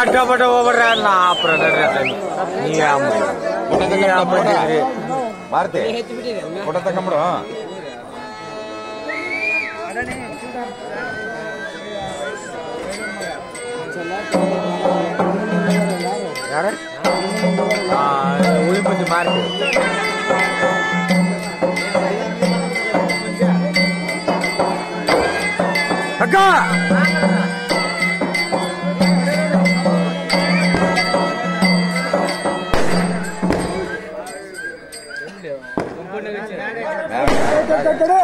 ಅಡ್ಡ ಬಡ ಹೋಗ್ಬಿಡ್ರ ನಾ ಪ್ರದರ್ಶನ ಭಾರತಿ ಫೋಟೋ ತಗೊಂಬಿಡು ಯಾರ உள் கொஞ்சம் மார்க்கு அக்கா கட்டட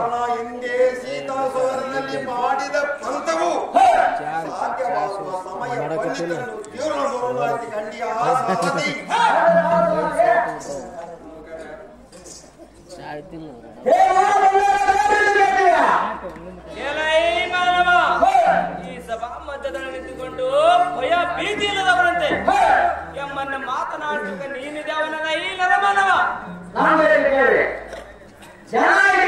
ಕಾರಣ ಹಿಂದೆ ಸೀತಾ ಸೋದರನಲ್ಲಿ ಮಾಡಿದ ಪಂಥವು? ಈ ಸಭಾ ಮಧ್ಯದಲ್ಲಿ ನಿಂತುಕೊಂಡು ಭಯ ಭೀತಿ ಇಲ್ಲದವರಂತೆ ಎಮ್ಮನ್ನ ಮಾತನಾಡಬೇಕು ನೀನಿದೆ ಅವನಲ್ಲ ಈ ನರಮಾನವ ಚೆನ್ನಾಗಿ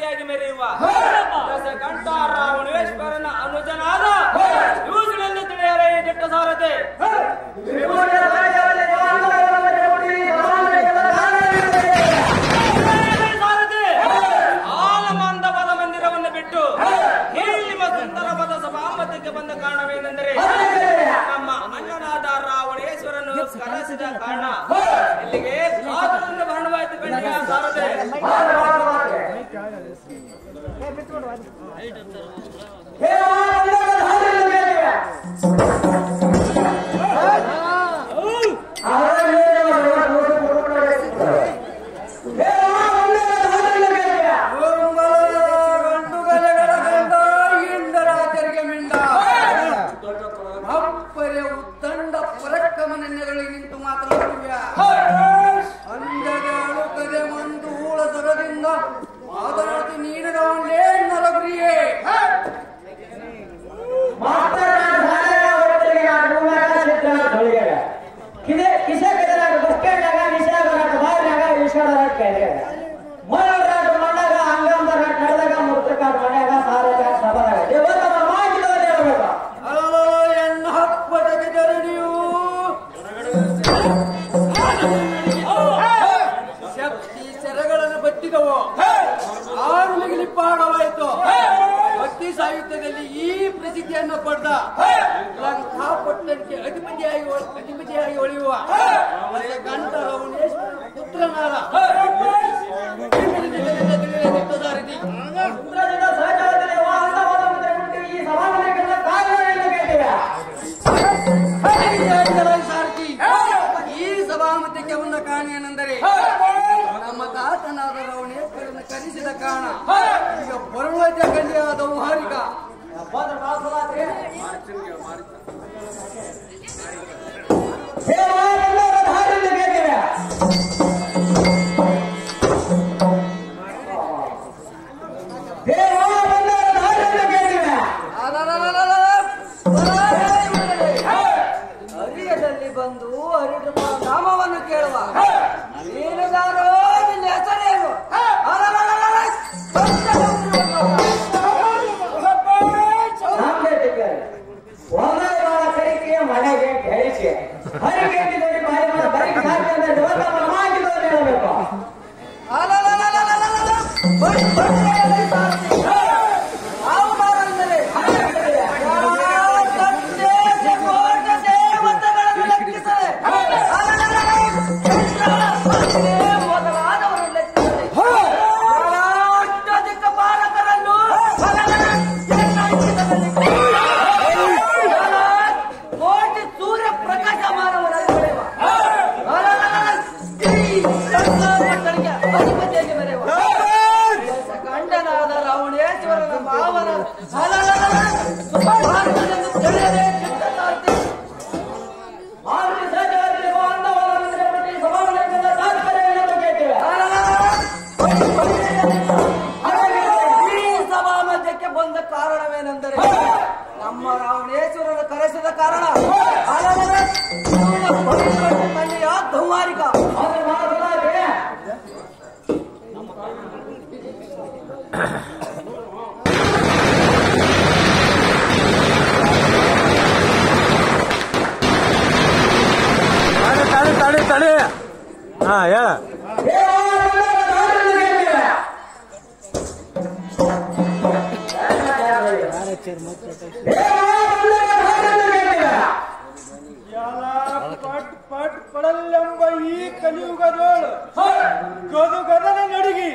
ಶಕ್ತಿಯಾಗಿ ಮೆರೆಯುವ ದಶಕಂಠ ರಾವಣೇಶ್ವರನ ಅನುಜನಾದ ಯೂಸಿನಲ್ಲಿ ತಿಳಿಯಲೇ ದಿಟ್ಟ ಸಾರತೆ हे आनंद धारण में ಪ್ರಸಿದ್ಧಿಯನ್ನು ಪಡೆದ ಪಟ್ಟಣಕ್ಕೆ ಅಧಿಪತಿಯಾಗಿ ಅಧಿಪತಿಯಾಗಿ ಒಳಿಯುವ ಪುತ್ರನಾದ ಈ ಸಭಾಮತಕ್ಕೆ ನಮ್ಮ ತಾತನಾದ ಕರೆಸಿದ ಕಾರಣ ಈಗ ಬರುಳ ಜಗಲಿಯಾದ ಮಹಾರಿಕ ಕೊಳಲಂಬ ಈ ಕಲಿಯುಗದೋಳು ಗದು ಗದನ ನಡುಗಿ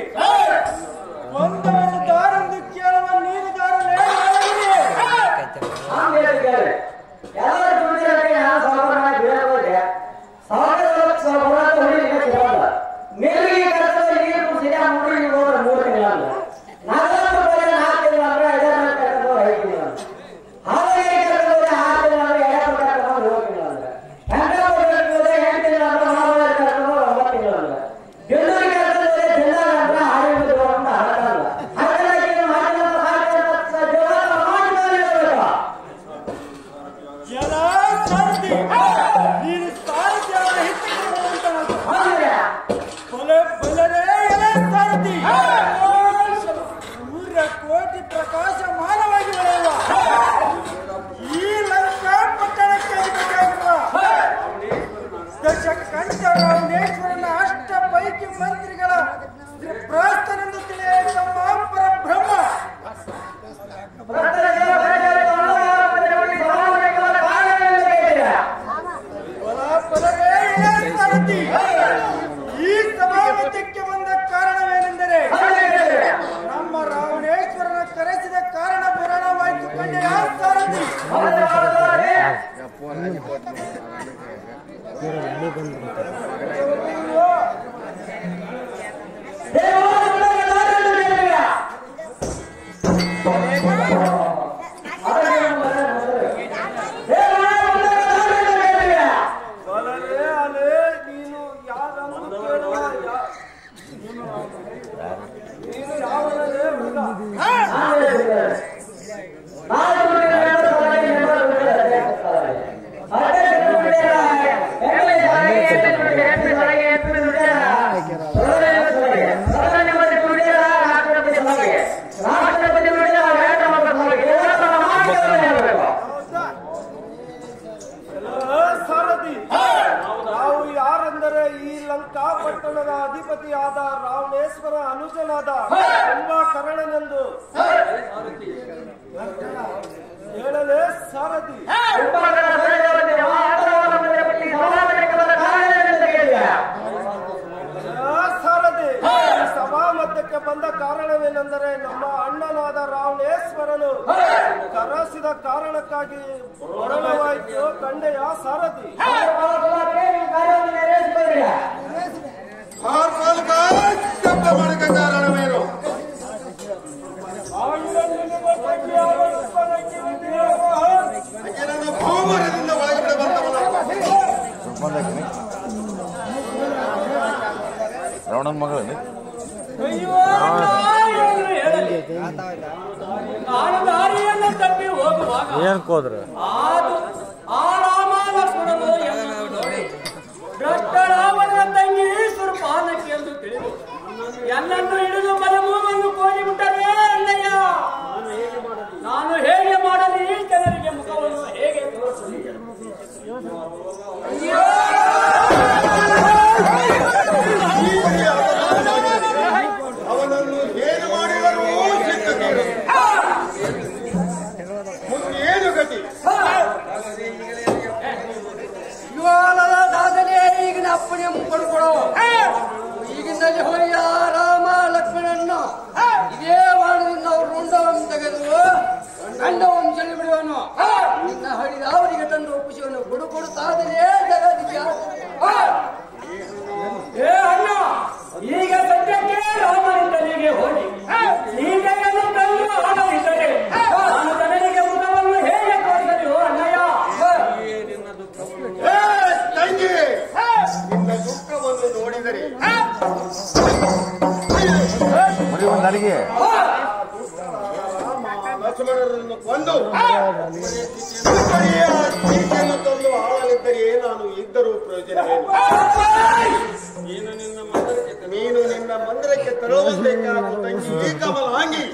ಒಂದವರು ದಾರಂದು ಕೇಳುವ ನೀರು ದಾರ Mr. ಮಾಡ್ತಾರೆ ಬಂದ ಕಾರಣವೇನೆಂದರೆ ನಮ್ಮ ಅಣ್ಣನಾದ ರಾವಣೇಶ್ವರನು ಕರಸಿದ ಕಾರಣಕ್ಕಾಗಿ ಮರಣವಾಯಿತು ಕಂಡೆಯ ಸಾರಥಿ ಕಾರಣ ರವಣನ ಮಗಳೇ ಏನ್ ಕೋದ್ರ ಆದು ಆ ರಾಮ ಲಕ್ಷ್ಮಣರು ನೋಡಿ ಭ್ರಷ್ಟ ರಾಮನ ತಂಗಿ ಸುರ್ಪಾನಕ್ಕೆ ಎಂದು ತಿಳಿದು ಎಲ್ಲನ್ನು ಹಿಡಿದು ಲಕ್ಷ್ಮಣರನ್ನು ಕೊಂದು ಸೀತೆಯ ಸೀತೆಯನ್ನು ತಂದು ಆಳಲಿದ್ದರೆ ನಾನು ಇದ್ದರೂ ಪ್ರಯೋಜನವೇನು ನೀನು ನಿನ್ನ ಮಂದಿರಕ್ಕೆ ನೀನು ನಿನ್ನ ಮಂದಿರಕ್ಕೆ ತರುವಂಬೇಕಾದ ತಂಗಿ ಈ ಕಮಲಾಂಗಿ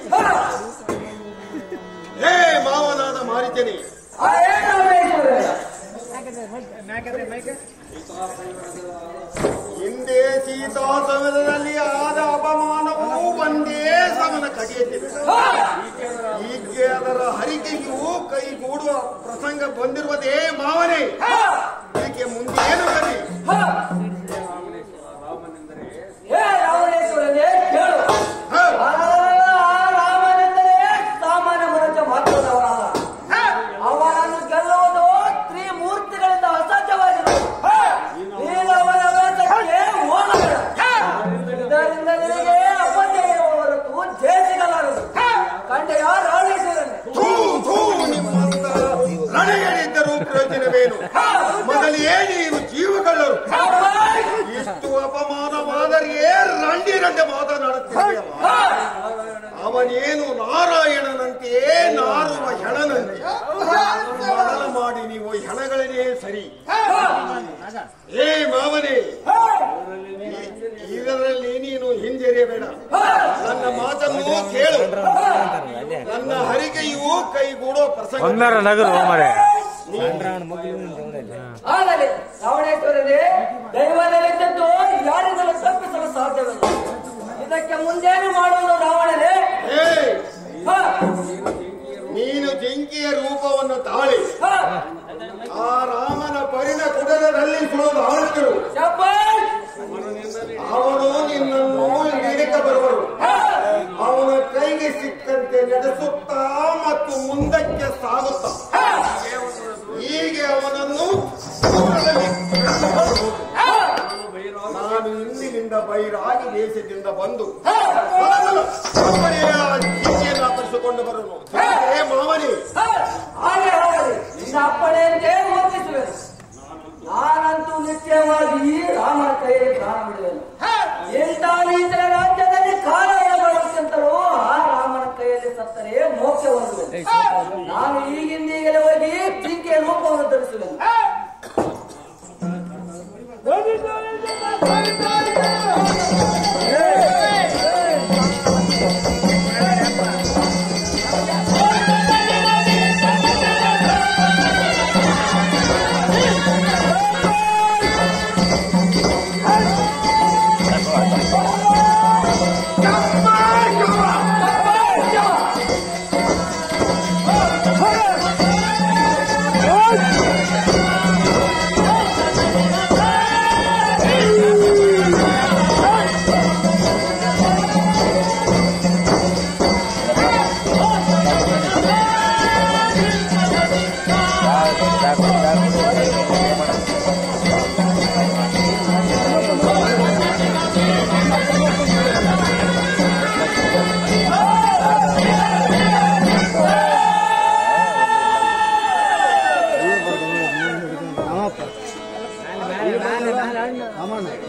ಹೇ. ಮಾವನಾದ ಮಾರಿತನೆ ಹಿಂದೆ ಸೀತಾ ಸಮಯದಲ್ಲಿ ಆದ ಅಪಮಾನವೂ ಒಂದೇ ಸಮನ ಕಡಿಯುತ್ತಿದೆ ಈಗ್ಗೆ ಅದರ ಹರಿಕೆಯೂ ಕೈಗೂಡುವ ಪ್ರಸಂಗ ಬಂದಿರುವುದೇ ಮಾವನೇ ಈಕೆ ಮುಂದೇನು ಗತಿ ಮೊದಲ ಮಾಡಿ ನೀವು ಹೆಣಗಳೇ ಸರಿ. ಏ ಮಾವನೇ ಇದರಲ್ಲಿ ನೀನು ಹಿಂಜರಿಯಬೇಡ. ನನ್ನ ಮಾತನ್ನು ಕೇಳು. ನನ್ನ ಹರಿಕೆಯು ಕೈಗೂಡೋ ಪ್ರಸಂಗ. ಜಿಂಕಿಯ ರೂಪವನ್ನು ತಾಳಿ. ಆ ರಾಮನ ಪರಿಣ ಕುಟದಲ್ಲಿ ಸುಳಿದು ಅವನು ನಿನ್ನನ್ನು ಹಿಡಿತ ಬರುವರು ಅವನ ಕೈಗೆ ಸಿಕ್ಕಂತೆ ನಡೆಸುತ್ತಾ ಮತ್ತು ಮುಂದಕ್ಕೆ ಸಾಗುತ್ತಾ. ಹೀಗೆ ಅವನನ್ನು ನಾನು ಇಂದಿನಿಂದ ಬೈರಾಗಿ ದೇಶದಿಂದ ಬಂದು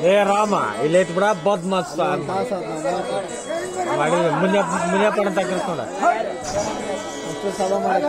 ಏ ರಾಮ ಇಲ್ಲಿ ಬಿಡ ಬದ್ ಮಸ್ತ್ ಮಾಡಿ ಮುನ್ಯ ಮುನ್ಯ ಪಡಂತ ಕೆಲಸ ನೋಡ ಅಷ್ಟು ಸಲ ಮಾಡಿ